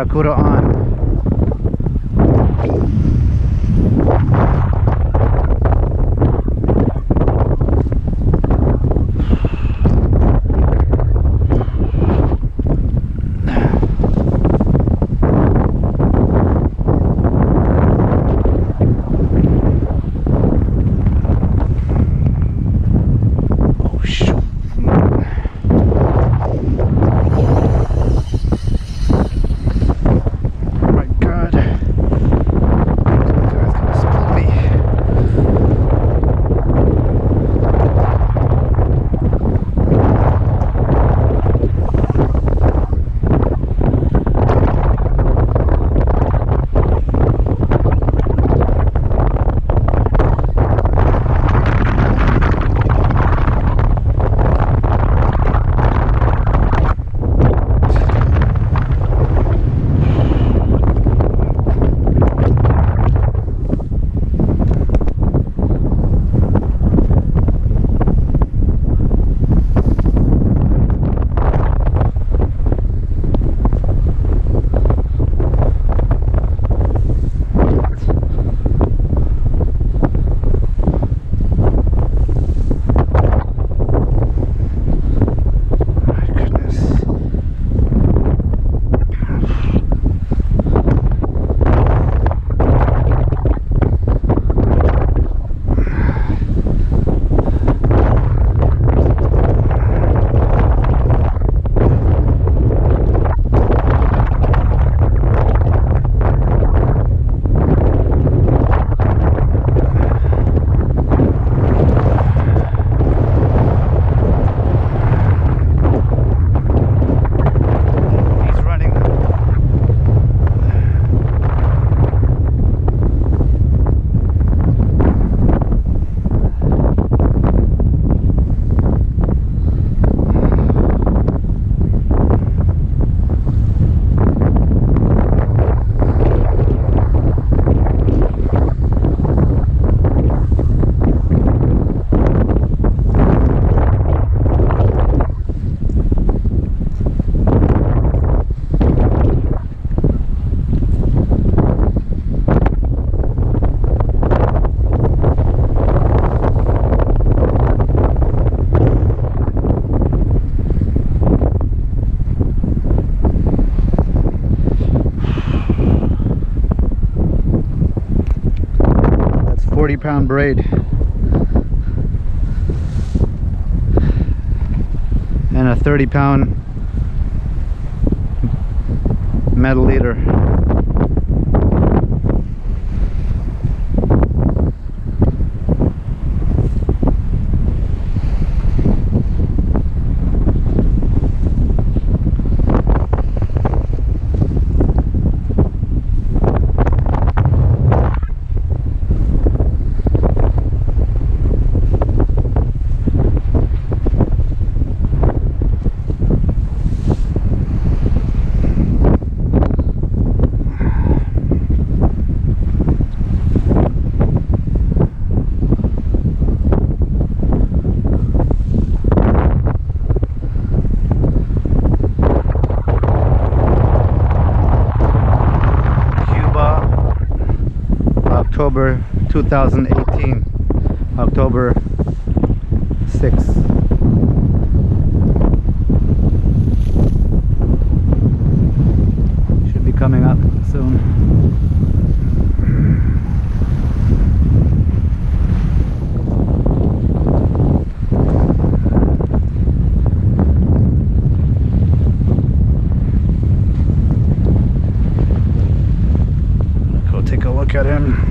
Barracuda on. Pound braid. And a 30 pound metal leader. October 2018, October 6th. Should be coming up soon. Go take a look at him.